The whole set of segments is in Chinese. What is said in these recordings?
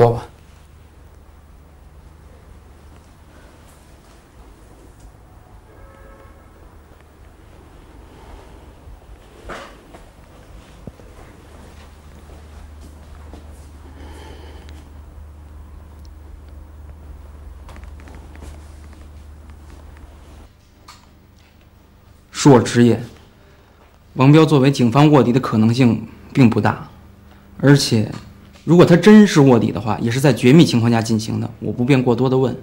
坐吧。恕我直言，王彪作为警方卧底的可能性并不大，而且，如果他真是卧底的话，也是在绝密情况下进行的，我不便过多的问。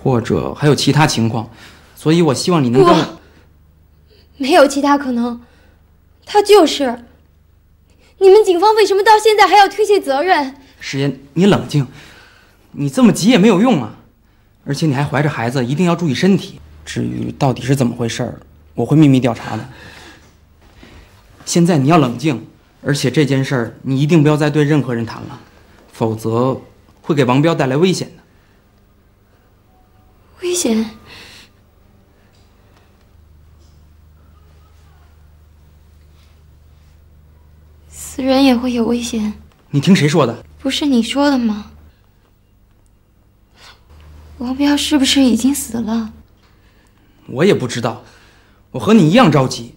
或者还有其他情况，所以我希望你能跟我。没有其他可能，他就是。你们警方为什么到现在还要推卸责任？石岩，你冷静，你这么急也没有用啊，而且你还怀着孩子，一定要注意身体。至于到底是怎么回事儿，我会秘密调查的。现在你要冷静，而且这件事儿你一定不要再对任何人谈了，否则会给王彪带来危险的。危险？死人也会有危险？你听谁说的？不是你说的吗？王彪是不是已经死了？我也不知道，我和你一样着急。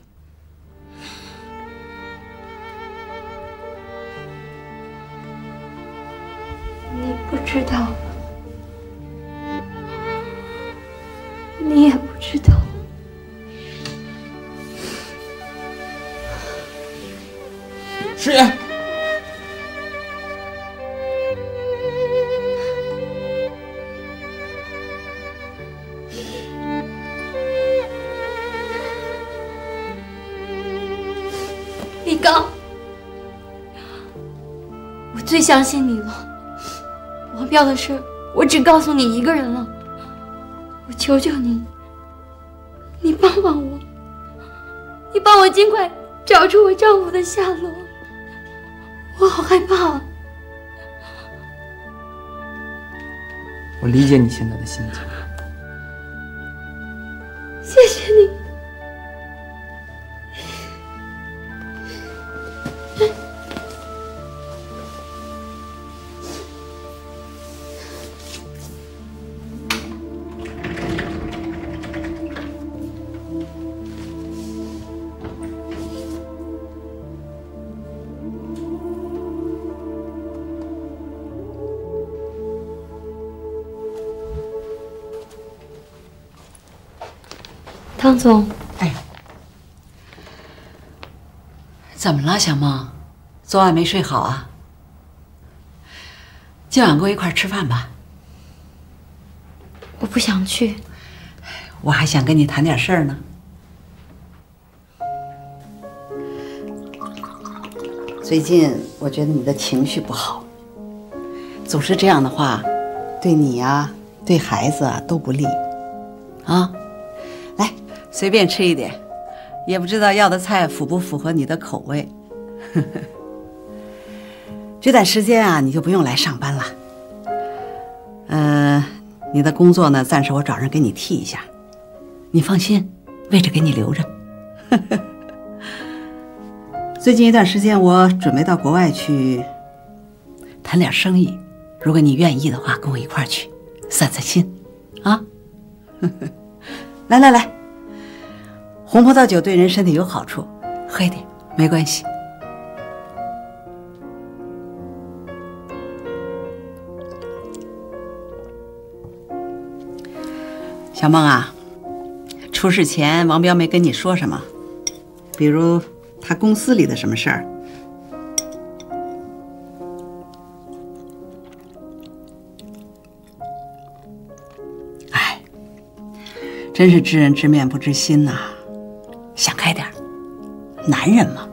相信你了，王彪的事我只告诉你一个人了。我求求你，你帮帮我，你帮我尽快找出我丈夫的下落。我好害怕。我理解你现在的心情。汤总，哎，怎么了，小梦？昨晚没睡好啊？今晚跟我一块吃饭吧。我不想去。我还想跟你谈点事儿呢。最近我觉得你的情绪不好，总是这样的话，对你呀，对孩子啊都不利，啊。随便吃一点，也不知道要的菜符不符合你的口味。这段时间啊，你就不用来上班了。嗯，你的工作呢，暂时我找人给你替一下。你放心，位置给你留着。最近一段时间，我准备到国外去谈点生意，如果你愿意的话，跟我一块去散散心，啊？来 来来。红葡萄酒对人身体有好处，喝一点没关系。小梦啊，出事前王彪没跟你说什么，比如他公司里的什么事儿？哎，真是知人知面不知心呐。想开点男人嘛，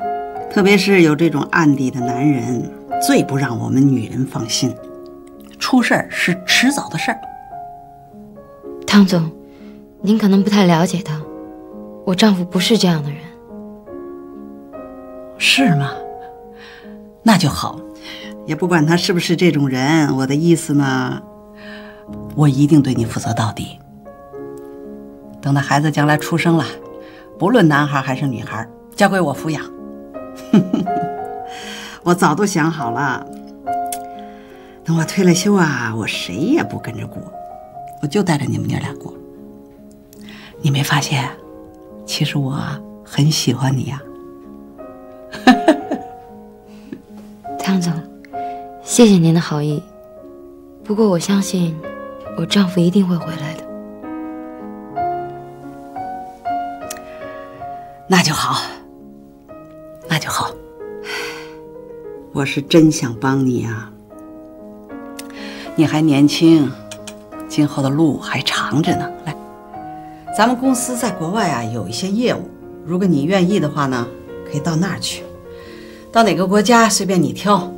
特别是有这种案底的男人，最不让我们女人放心。出事儿是迟早的事儿。汤总，您可能不太了解他，我丈夫不是这样的人。是吗？那就好，也不管他是不是这种人。我的意思呢，我一定对你负责到底。等到孩子将来出生了。不论男孩还是女孩，交给我抚养。我早都想好了，等我退了休啊，我谁也不跟着过，我就带着你们娘俩过。你没发现，其实我很喜欢你呀。汤总，谢谢您的好意。不过我相信，我丈夫一定会回来那就好，那就好。我是真想帮你啊。你还年轻，今后的路还长着呢。来，咱们公司在国外啊有一些业务，如果你愿意的话呢，可以到那儿去。到哪个国家随便你挑，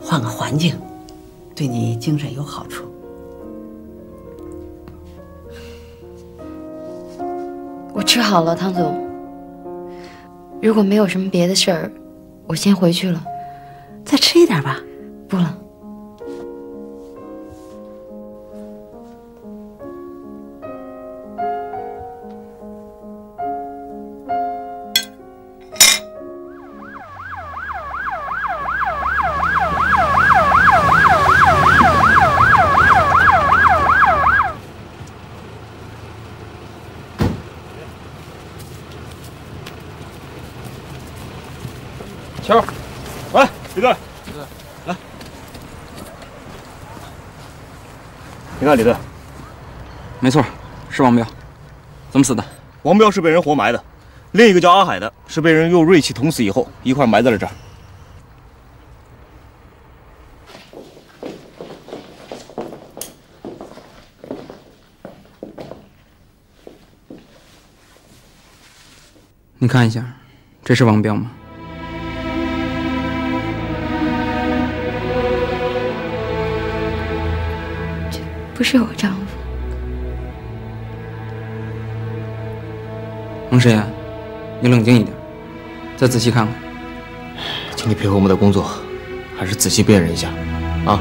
换个环境，对你精神有好处。我吃好了，汤总。如果没有什么别的事儿，我先回去了。再吃一点吧。不了。你看李队，没错，是王彪，怎么死的？王彪是被人活埋的，另一个叫阿海的是被人用锐器捅死以后一块埋在了这儿。你看一下，这是王彪吗？不是我丈夫，孟师爷，你冷静一点，再仔细看看。请你配合我们的工作，还是仔细辨认一下，啊。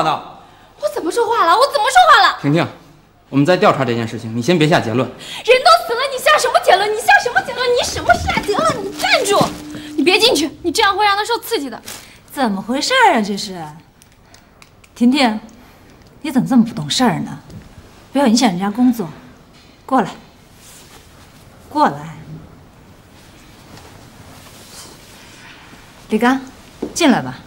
话呢？我怎么说话了？我怎么说话了？婷婷，我们在调查这件事情，你先别下结论。人都死了，你下什么结论？你下什么结论？你什么下结论？你站住！你别进去，你这样会让他受刺激的。怎么回事啊？这是，婷婷，你怎么这么不懂事儿呢？不要影响人家工作。过来，过来，李刚，进来吧。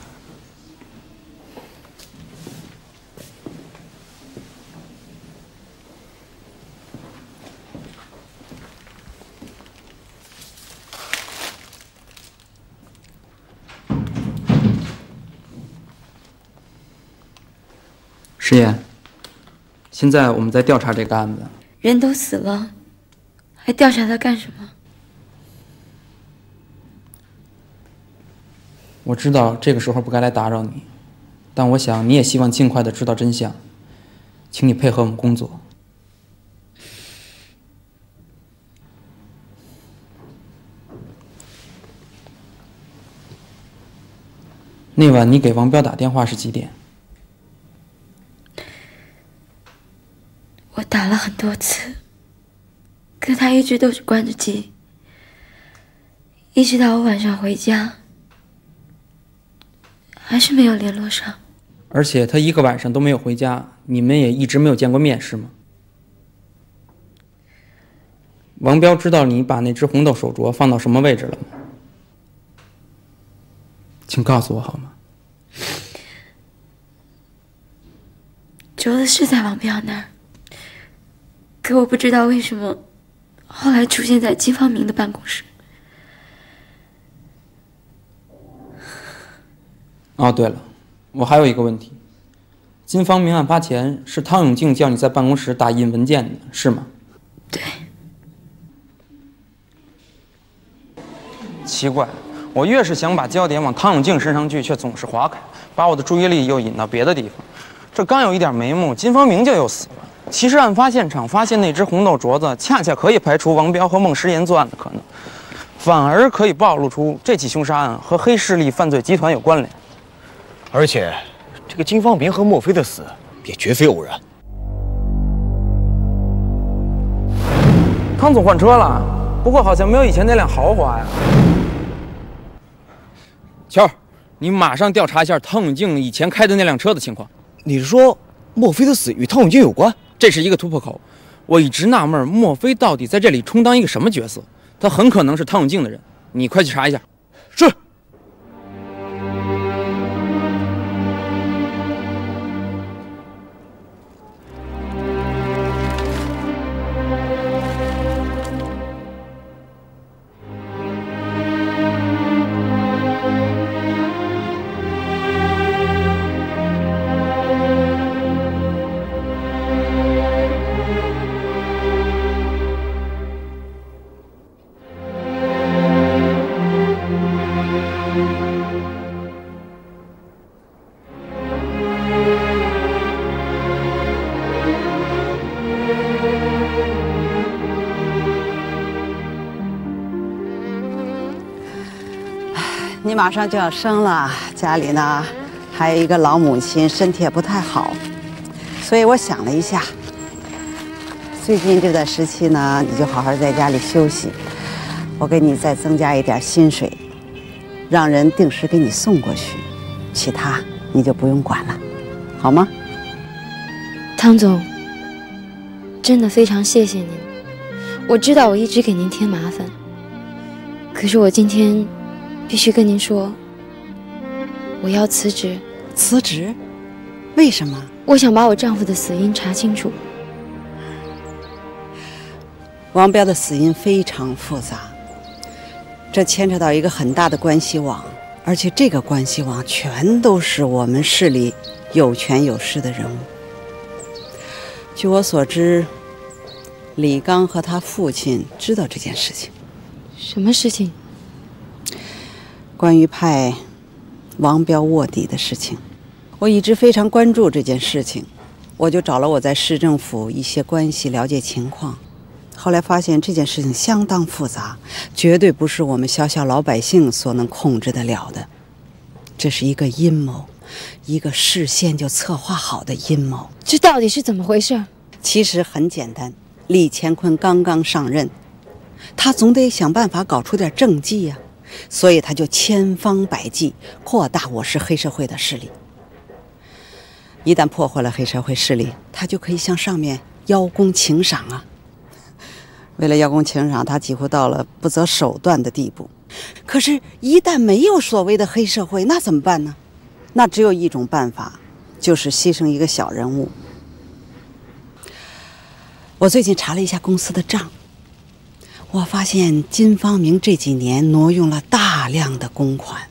师爷，现在我们在调查这个案子。人都死了，还调查他干什么？我知道这个时候不该来打扰你，但我想你也希望尽快的知道真相，请你配合我们工作。那晚你给王彪打电话是几点？我打了很多次，可他一直都是关着机，一直到我晚上回家，还是没有联络上。而且他一个晚上都没有回家，你们也一直没有见过面，是吗？王彪知道你把那只红豆手镯放到什么位置了吗？请告诉我好吗？镯子是在王彪那儿。可我不知道为什么，后来出现在金方明的办公室。哦，对了，我还有一个问题：金方明案发前是汤永静叫你在办公室打印文件的，是吗？对。奇怪，我越是想把焦点往汤永静身上聚，却总是划开，把我的注意力又引到别的地方。这刚有一点眉目，金方明就又死了。其实案发现场发现那只红豆镯子，恰恰可以排除王彪和孟诗言作案的可能，反而可以暴露出这起凶杀案和黑势力犯罪集团有关联。而且，这个金方明和墨菲的死也绝非偶然。汤总换车了，不过好像没有以前那辆豪华呀。乔，你马上调查一下汤永静以前开的那辆车的情况。你是说，墨菲的死与汤永静有关？这是一个突破口。我一直纳闷，莫非到底在这里充当一个什么角色？他很可能是汤永静的人，你快去查一下。是。马上就要生了，家里呢还有一个老母亲，身体也不太好，所以我想了一下，最近这段时期呢，你就好好在家里休息，我给你再增加一点薪水，让人定时给你送过去，其他你就不用管了，好吗？汤总，真的非常谢谢您。我知道我一直给您添麻烦，可是我今天。必须跟您说，我要辞职。辞职？为什么？我想把我丈夫的死因查清楚。王彪的死因非常复杂，这牵扯到一个很大的关系网，而且这个关系网全都是我们市里有权有势的人物。据我所知，李刚和他父亲知道这件事情。什么事情？关于派王彪卧底的事情，我一直非常关注这件事情，我就找了我在市政府一些关系了解情况。后来发现这件事情相当复杂，绝对不是我们小小老百姓所能控制得了的。这是一个阴谋，一个事先就策划好的阴谋。这到底是怎么回事？其实很简单，李乾坤刚刚上任，他总得想办法搞出点政绩呀。所以他就千方百计扩大我市黑社会的势力。一旦破坏了黑社会势力，他就可以向上面邀功请赏啊。为了邀功请赏，他几乎到了不择手段的地步。可是，一旦没有所谓的黑社会，那怎么办呢？那只有一种办法，就是牺牲一个小人物。我最近查了一下公司的账。我发现金方明这几年挪用了大量的公款，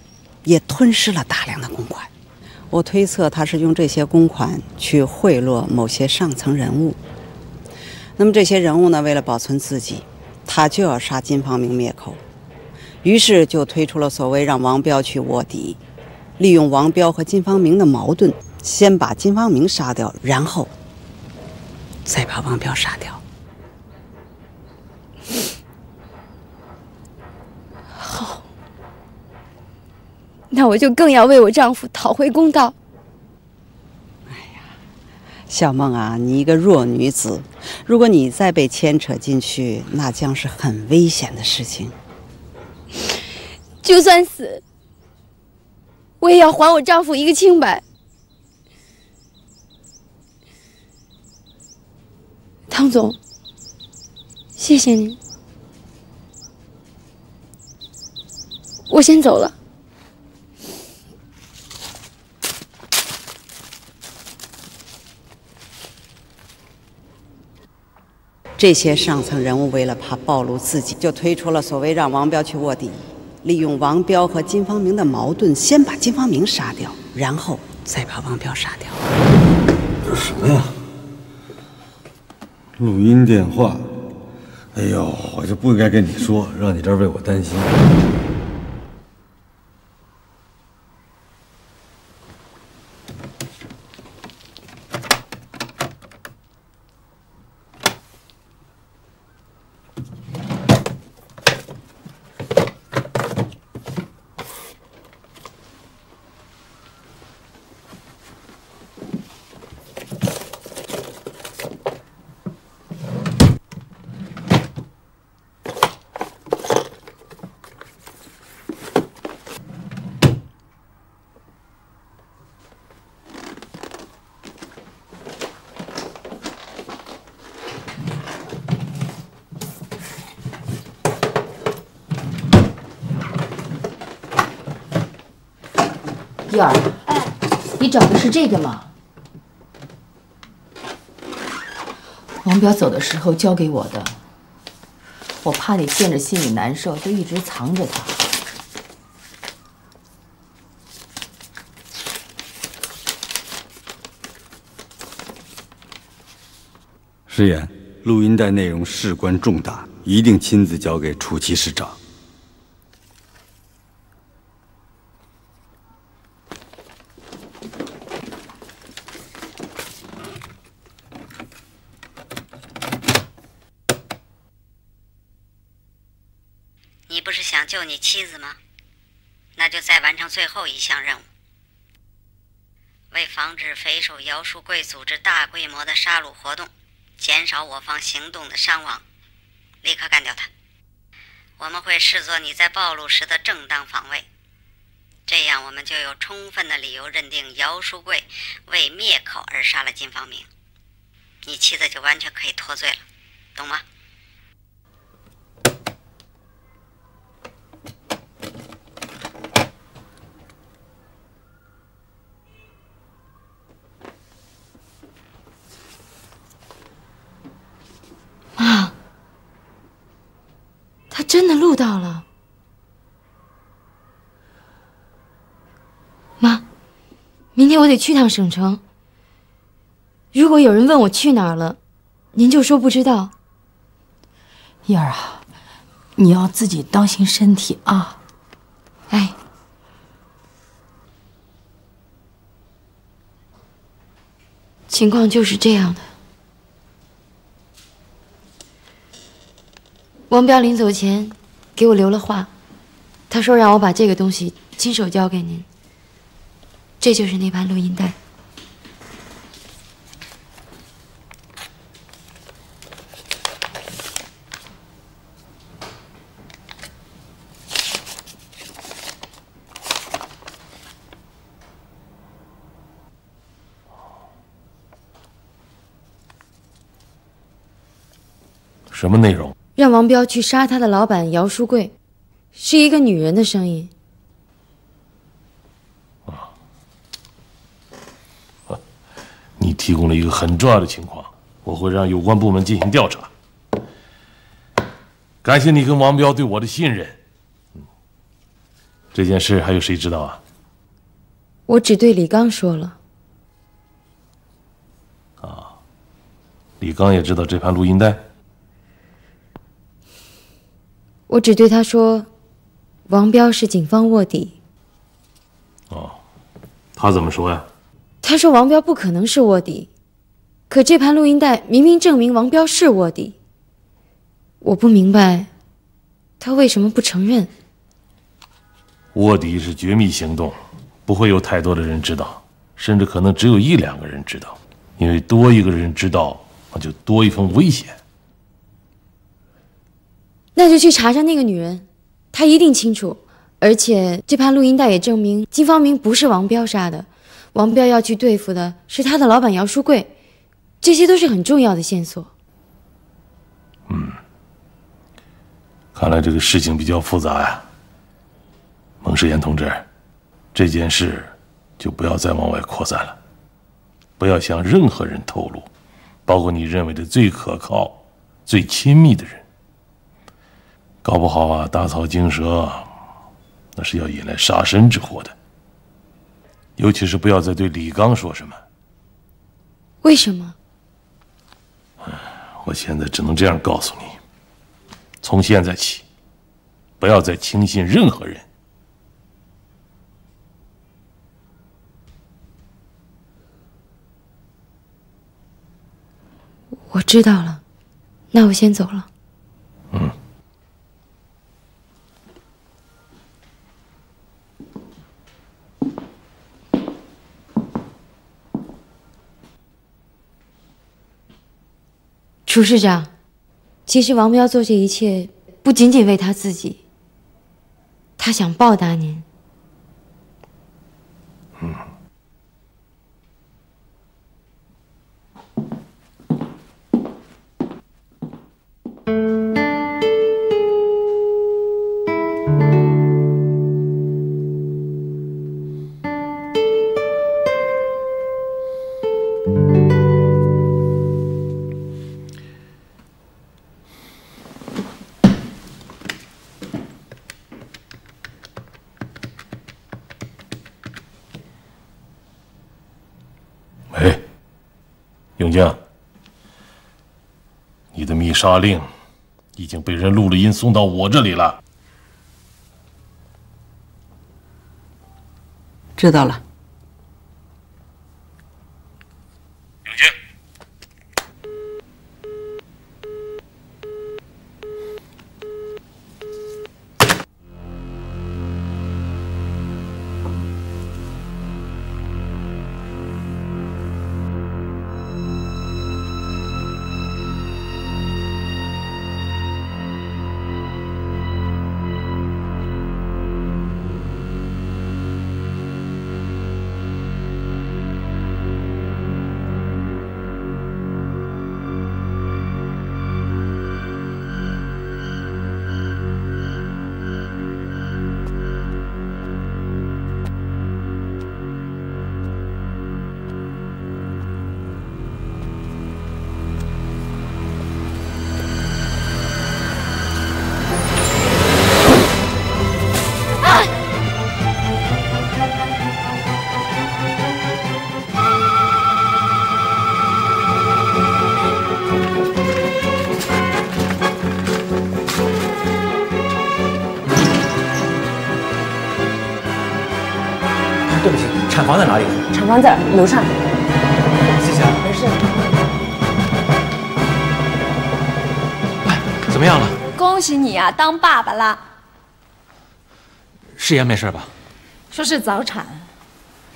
也吞噬了大量的公款。我推测他是用这些公款去贿赂某些上层人物。那么这些人物呢，为了保存自己，他就要杀金方明灭口，于是就推出了所谓让王彪去卧底，利用王彪和金方明的矛盾，先把金方明杀掉，然后再把王彪杀掉。那我就更要为我丈夫讨回公道。哎呀，小梦啊，你一个弱女子，如果你再被牵扯进去，那将是很危险的事情。就算死，我也要还我丈夫一个清白。汤总，谢谢您，我先走了。这些上层人物为了怕暴露自己，就推出了所谓让王彪去卧底，利用王彪和金方明的矛盾，先把金方明杀掉，然后再把王彪杀掉。这是什么呀？录音电话。哎呦，我就不应该跟你说，让你这儿为我担心。燕儿，你找的是这个吗？王彪走的时候交给我的，我怕你见着心里难受，就一直藏着它。师言，录音带内容事关重大，一定亲自交给楚奇师长。你不是想救你妻子吗？那就再完成最后一项任务。为防止匪首姚书贵组织大规模的杀戮活动，减少我方行动的伤亡，立刻干掉他。我们会视作你在暴露时的正当防卫，这样我们就有充分的理由认定姚书贵为灭口而杀了金方明，你妻子就完全可以脱罪了，懂吗？妈，他真的录到了。妈，明天我得去趟省城。如果有人问我去哪儿了，您就说不知道。燕儿啊，你要自己当心身体啊。哎，情况就是这样的。王彪临走前给我留了话，他说让我把这个东西亲手交给您。这就是那盘录音带。什么内容？让王彪去杀他的老板姚书贵，是一个女人的声音。你提供了一个很重要的情况，我会让有关部门进行调查。感谢你跟王彪对我的信任。嗯这件事还有谁知道啊？我只对李刚说了。啊李刚也知道这盘录音带。我只对他说，王彪是警方卧底。哦他怎么说呀？他说王彪不可能是卧底，可这盘录音带明明证明王彪是卧底。我不明白，他为什么不承认？卧底是绝密行动，不会有太多的人知道，甚至可能只有一两个人知道，因为多一个人知道，那就多一份危险。那就去查查那个女人，她一定清楚。而且这盘录音带也证明金方明不是王彪杀的，王彪要去对付的是他的老板姚书贵，这些都是很重要的线索。嗯看来这个事情比较复杂呀，蒙世炎同志，这件事就不要再往外扩散了，不要向任何人透露，包括你认为的最可靠、最亲密的人。搞不好啊，打草惊蛇，那是要引来杀身之祸的。尤其是不要再对李刚说什么。为什么？我现在只能这样告诉你：从现在起，不要再轻信任何人。我知道了，那我先走了。嗯。楚市长，其实王彪做这一切不仅仅为他自己，他想报答您。杀令已经被人录了音，送到我这里了。知道了。房在哪里？厂房在楼上。谢谢啊。没事。怎么样了？恭喜你啊，当爸爸啦！誓言没事吧？说是早产，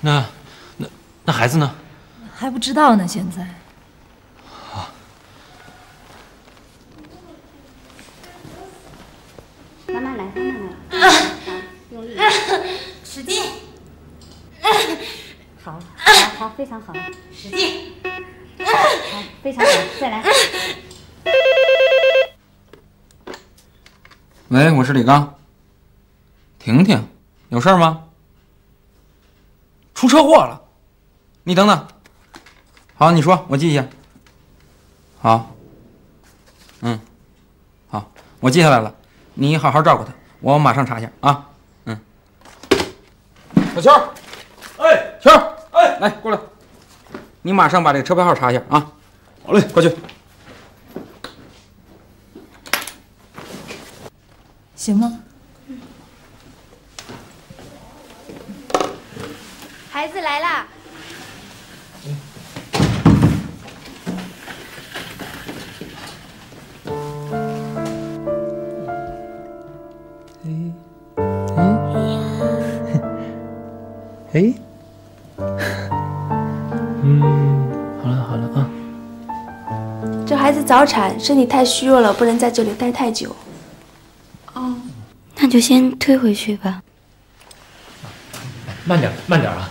那那那孩子呢？还不知道呢。现在非常好，使劲，好，非常好，再来。喂，我是李刚。婷婷，有事儿吗？出车祸了。你等等。好，你说，我记一下。好。嗯，好，我记下来了。你好好照顾他，我马上查一下啊。嗯。小秋，哎，秋，哎，来过来，你马上把这个车牌号查一下啊。好嘞，快去。行吗？孩子来啦！哎，嗯，孩子早产，身体太虚弱了，不能在这里待太久。哦，那就先推回去吧。慢点，慢点啊。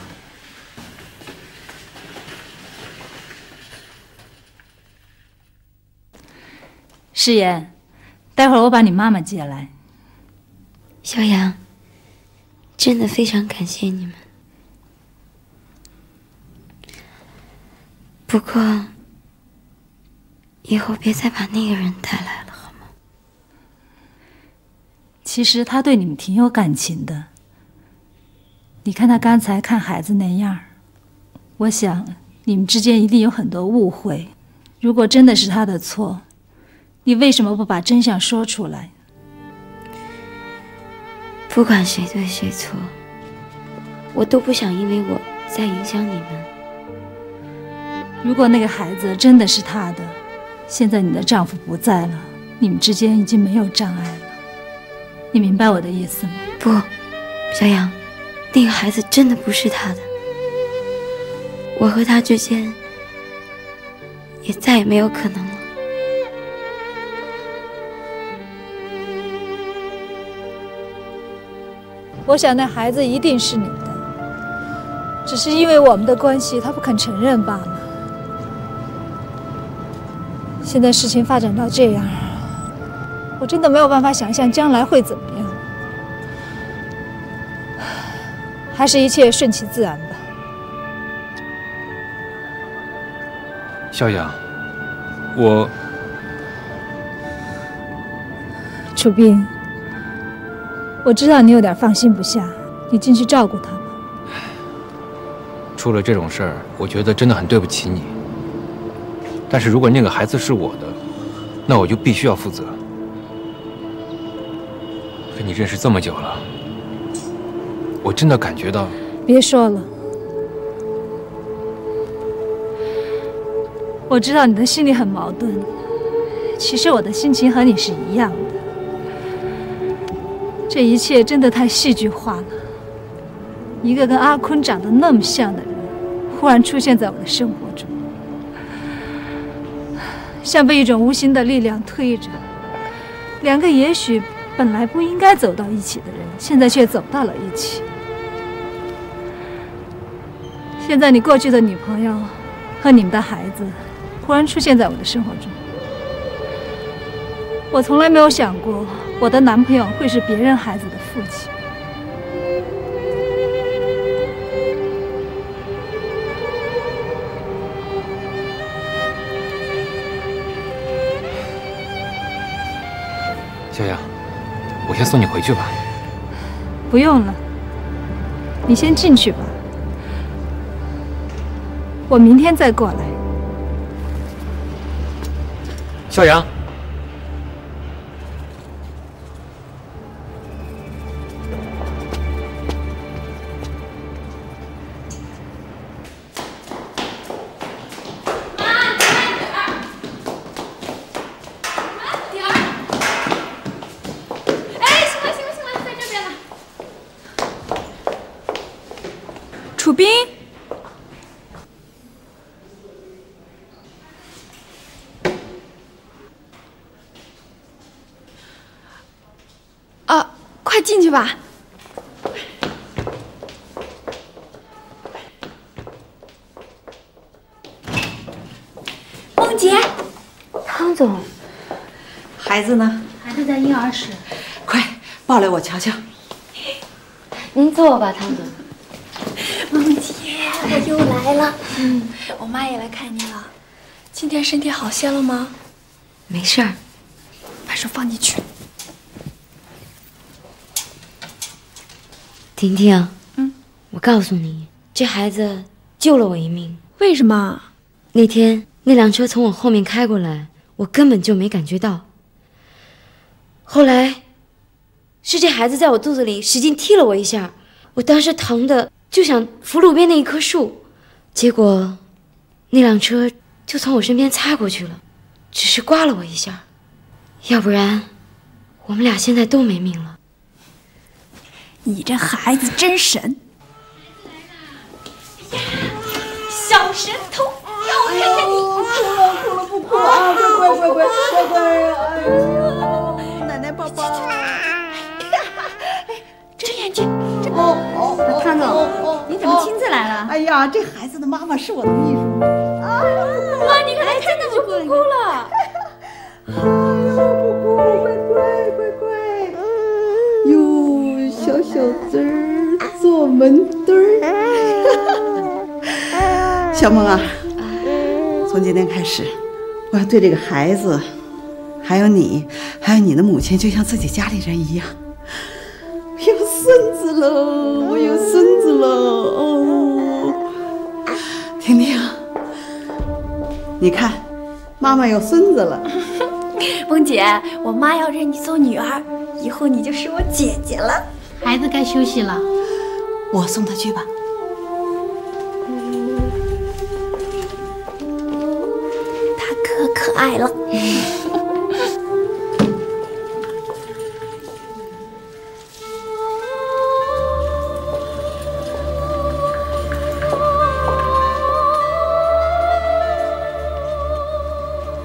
誓言，待会儿我把你妈妈接来。小杨，真的非常感谢你们。不过，以后别再把那个人带来了，好吗？其实他对你们挺有感情的。你看他刚才看孩子那样，我想你们之间一定有很多误会。如果真的是他的错，你为什么不把真相说出来？不管谁对谁错，我都不想因为我再影响你们。如果那个孩子真的是他的，现在你的丈夫不在了，你们之间已经没有障碍了。你明白我的意思吗？不，小杨，那个孩子真的不是他的。我和他之间也再也没有可能了。我想那孩子一定是你的，只是因为我们的关系，他不肯承认罢了。现在事情发展到这样，我真的没有办法想象将来会怎么样。还是一切顺其自然吧。小雅，我楚斌，我知道你有点放心不下，你进去照顾他吧。出了这种事儿，我觉得真的很对不起你。但是如果那个孩子是我的，那我就必须要负责。跟你认识这么久了，我真的感觉到，别说了，我知道你的心里很矛盾。其实我的心情和你是一样的。这一切真的太戏剧化了。一个跟阿坤长得那么像的人，忽然出现在我的生活中，像被一种无形的力量推着。两个也许本来不应该走到一起的人，现在却走到了一起。现在你过去的女朋友和你们的孩子，忽然出现在我的生活中。我从来没有想过，我的男朋友会是别人孩子的父亲。先送你回去吧。不用了，你先进去吧，我明天再过来。小杨。快进去吧。梦洁，汤总，孩子呢？孩子在婴儿室。快抱来我瞧瞧。您坐吧，汤总。梦洁，我又来了。嗯，我妈也来看你了。今天身体好些了吗？没事儿。把手放进去。婷婷，嗯，我告诉你，这孩子救了我一命。为什么？那天那辆车从我后面开过来，我根本就没感觉到。后来，是这孩子在我肚子里使劲踢了我一下，我当时疼的就想扶路边那一棵树，结果那辆车就从我身边擦过去了，只是刮了我一下，要不然我们俩现在都没命了。你这孩子真神！小神童，让我看看你！哭了哭了不哭啊！乖乖乖乖乖乖！哎呦，奶奶抱抱。睁眼睛。哦哦，汤总，你怎么亲自来了？哎呀，这孩子的妈妈是我的秘书。妈，小梦啊，从今天开始，我要对这个孩子，还有你，还有你的母亲，就像自己家里人一样。有孙子了，我有孙子了哦！婷婷，你看，妈妈有孙子了。梦姐，我妈要认你做女儿，以后你就是我姐姐了。孩子该休息了，我送她去吧。爱了。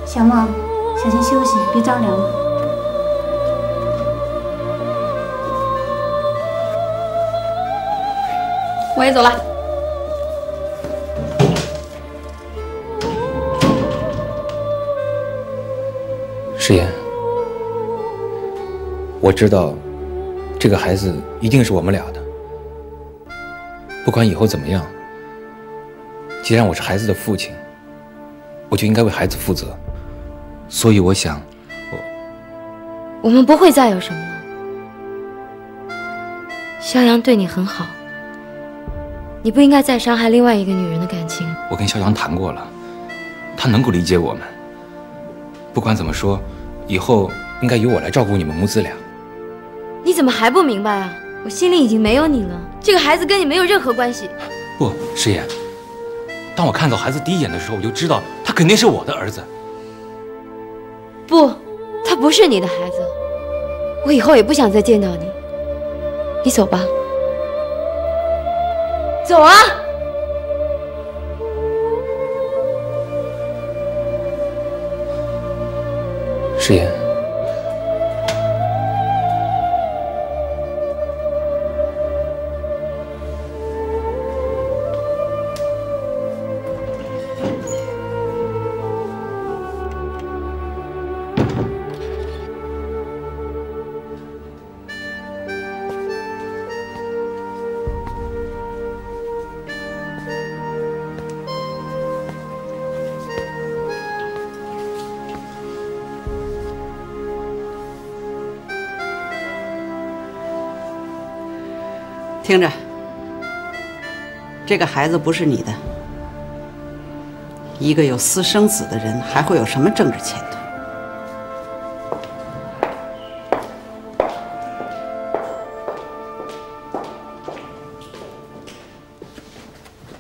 小梦，小心休息，别着凉了。我也走了。誓言，我知道，这个孩子一定是我们俩的。不管以后怎么样，既然我是孩子的父亲，我就应该为孩子负责。所以我想，我我们不会再有什么了。肖阳对你很好，你不应该再伤害另外一个女人的感情。我跟肖阳谈过了，他能够理解我们。不管怎么说，以后应该由我来照顾你们母子俩。你怎么还不明白啊？我心里已经没有你了，这个孩子跟你没有任何关系。不，师爷，当我看到孩子第一眼的时候，我就知道他肯定是我的儿子。不，他不是你的孩子，我以后也不想再见到你。你走吧，走啊！诗听着，这个孩子不是你的。一个有私生子的人，还会有什么政治前途？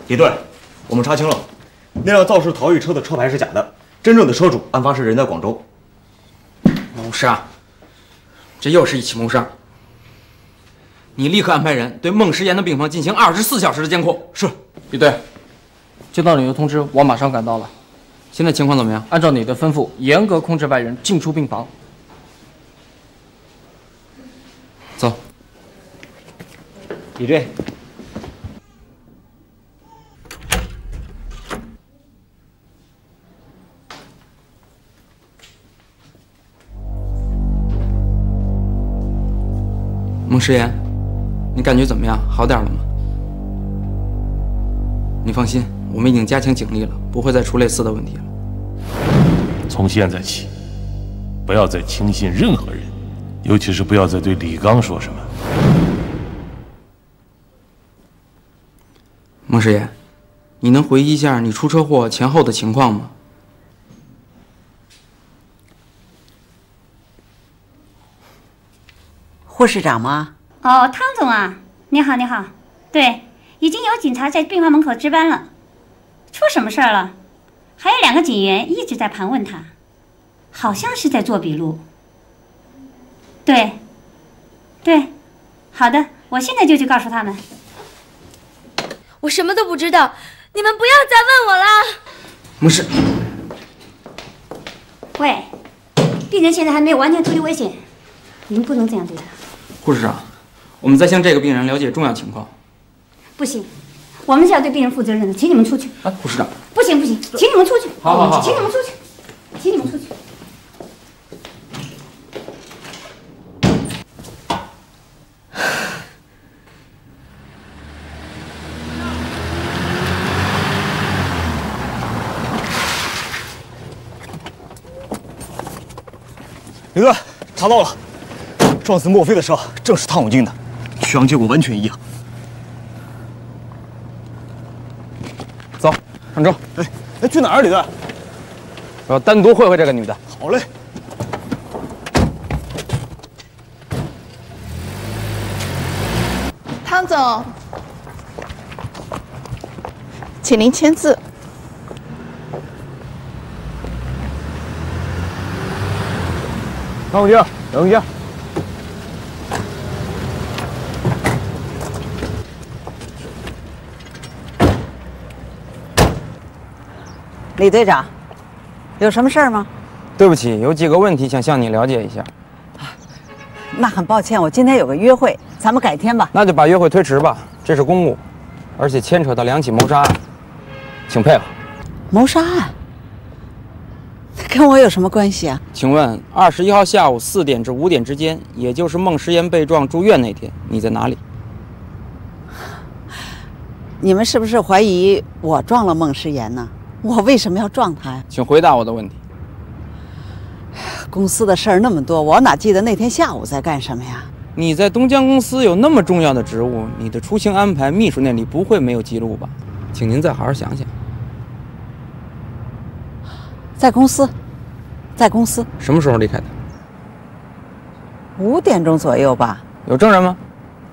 李队，我们查清了，那辆肇事逃逸车的车牌是假的，真正的车主案发时人在广州。谋杀，这又是一起谋杀。你立刻安排人对孟诗言的病房进行二十四小时的监控。是，李队，接到你的通知，我马上赶到了。现在情况怎么样？按照你的吩咐，严格控制外人进出病房。走。李队。孟诗言，你感觉怎么样？好点了吗？你放心，我们已经加强警力了，不会再出类似的问题了。从现在起，不要再轻信任何人，尤其是不要再对李刚说什么。孟师爷，你能回忆一下你出车祸前后的情况吗？护士长吗？哦，汤总啊，你好，你好。对，已经有警察在病房门口值班了。出什么事儿了？还有两个警员一直在盘问他，好像是在做笔录。对，对，好的，我现在就去告诉他们。我什么都不知道，你们不要再问我了。没事。喂，病人现在还没有完全脱离危险，你们不能这样对他。护士长，我们在向这个病人了解重要情况。不行，我们是要对病人负责任的，请你们出去。哎，护士长，不行不行，请你们出去。好好好，请你们出去，请你们出去。刘哥，查到了，撞死莫非的车正是汤永军的，取样结果完全一样。走，上车。哎哎，去哪儿，李队？我要单独会会这个女的。好嘞。汤总，请您签字。汤永进，杨永进。李队长，有什么事儿吗？对不起，有几个问题想向你了解一下。啊那很抱歉，我今天有个约会，咱们改天吧。那就把约会推迟吧，这是公务，而且牵扯到两起谋杀案，请配合。谋杀案？跟我有什么关系啊？请问，二十一号下午四点至五点之间，也就是孟诗言被撞住院那天，你在哪里？你们是不是怀疑我撞了孟诗言呢？我为什么要撞他呀？请回答我的问题。公司的事儿那么多，我哪记得那天下午在干什么呀？你在东江公司有那么重要的职务，你的出行安排，秘书那里不会没有记录吧？请您再好好想想。在公司，在公司。什么时候离开的？五点钟左右吧。有证人吗？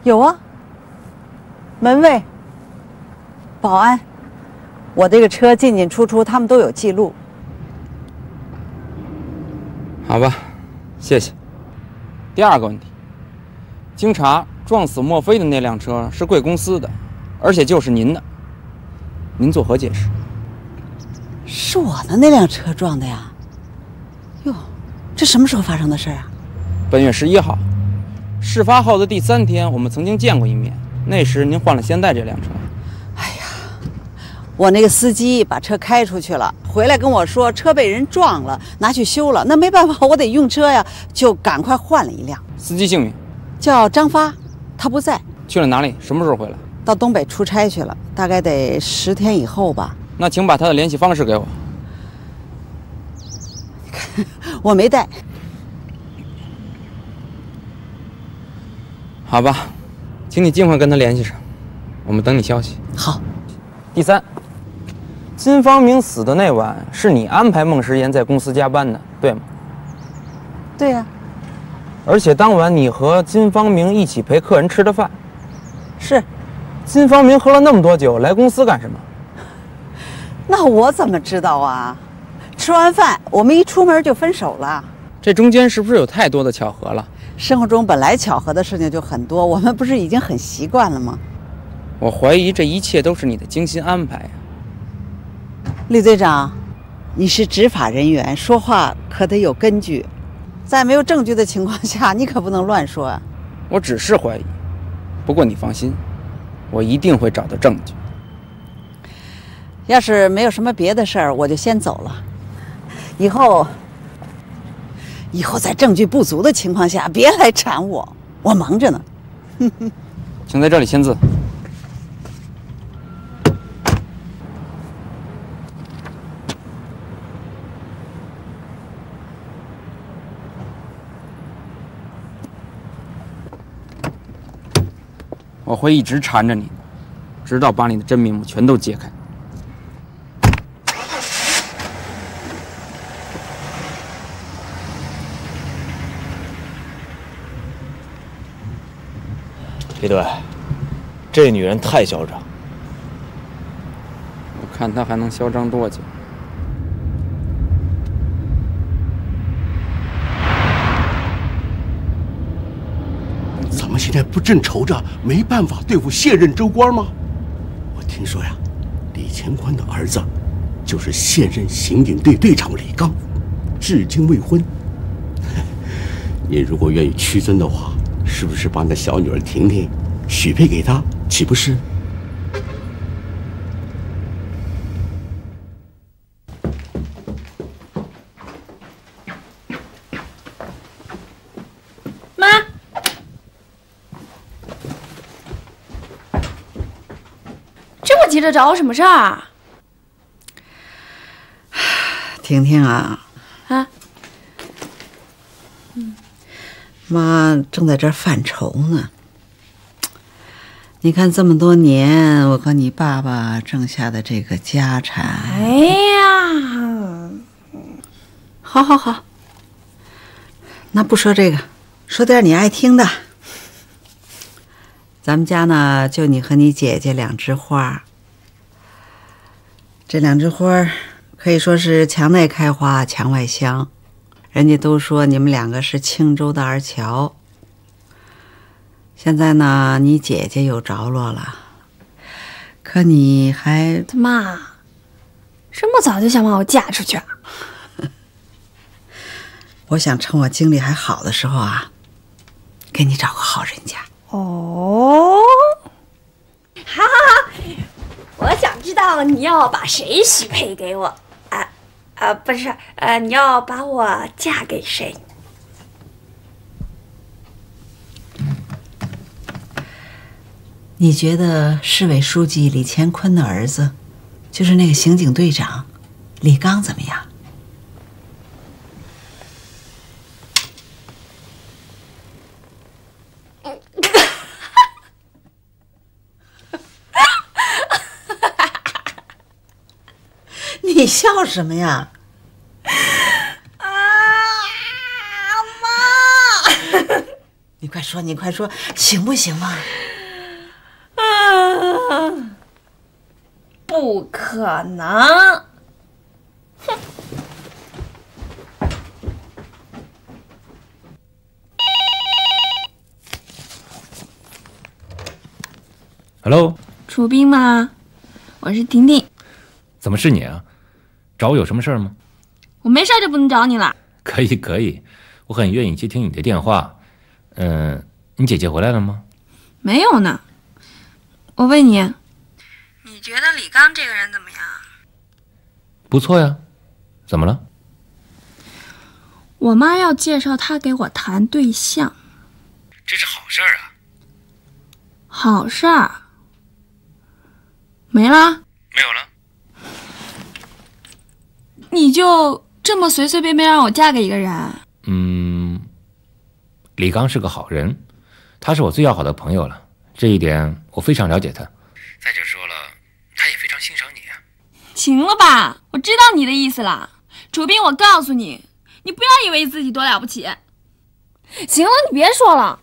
有啊。门卫、保安，我这个车进进出出，他们都有记录。好吧，谢谢。第二个问题，经查，撞死莫非的那辆车是贵公司的，而且就是您的，您作何解释？是我的那辆车撞的呀？哟，这什么时候发生的事儿啊？本月十一号，事发后的第三天，我们曾经见过一面，那时您换了现在这辆车。我那个司机把车开出去了，回来跟我说车被人撞了，拿去修了。那没办法，我得用车呀，就赶快换了一辆。司机姓名叫张发，他不在，去了哪里？什么时候回来？到东北出差去了，大概得十天以后吧。那请把他的联系方式给我。我没带。好吧，请你尽快跟他联系上，我们等你消息。好。第三。金方明死的那晚是你安排孟时言在公司加班的，对吗？对呀。而且当晚你和金方明一起陪客人吃的饭。是。金方明喝了那么多酒来公司干什么？那我怎么知道啊？吃完饭我们一出门就分手了。这中间是不是有太多的巧合了？生活中本来巧合的事情就很多，我们不是已经很习惯了吗？我怀疑这一切都是你的精心安排呀。李队长，你是执法人员，说话可得有根据。在没有证据的情况 下，你可不能乱说啊！我只是怀疑，不过你放心，我一定会找到证据。要是没有什么别的事儿，我就先走了。以后，以后在证据不足的情况下，别来缠我，我忙着呢。请在这里签字。我会一直缠着你，直到把你的真面目全都揭开。李队，这女人太嚣张，我看她还能嚣张多久？不正愁着没办法对付现任州官吗？我听说呀，李乾宽的儿子就是现任刑警队队长李刚，至今未婚。你如果愿意屈尊的话，是不是把那小女儿婷婷许配给他，岂不是？妈，找我什么事儿啊？婷婷啊，啊，妈正在这儿犯愁呢。你看这么多年，我和你爸爸挣下的这个家产，哎呀，好好好，那不说这个，说点你爱听的。咱们家呢，就你和你姐姐两枝花。这两枝花可以说是墙内开花墙外香，人家都说你们两个是青州的二乔。现在呢，你姐姐有着落了，可你还妈，这么早就想把我嫁出去啊？我想趁我精力还好的时候啊，给你找个好人家。哦，好好好，我想知道你要把谁许配给我啊？啊，不是，呃，你要把我嫁给谁？你觉得市委书记李乾坤的儿子，就是那个刑警队长李刚怎么样？你笑什么呀？啊，妈！你快说，你快说，行不行嘛？啊，不可能！Hello，楚斌吗？我是婷婷。怎么是你啊？找我有什么事儿吗？我没事就不能找你了。可以可以，我很愿意接听你的电话。嗯、你姐姐回来了吗？没有呢。我问你，你觉得李刚这个人怎么样？不错呀，怎么了？我妈要介绍他给我谈对象。这是好事儿啊。好事儿。没了？没有了。你就这么随随便便让我嫁给一个人？嗯，李刚是个好人，他是我最要好的朋友了。这一点我非常了解。他再者说了，他也非常欣赏你啊。行了吧？我知道你的意思了。楚斌，我告诉你，你不要以为自己多了不起。行了，你别说了。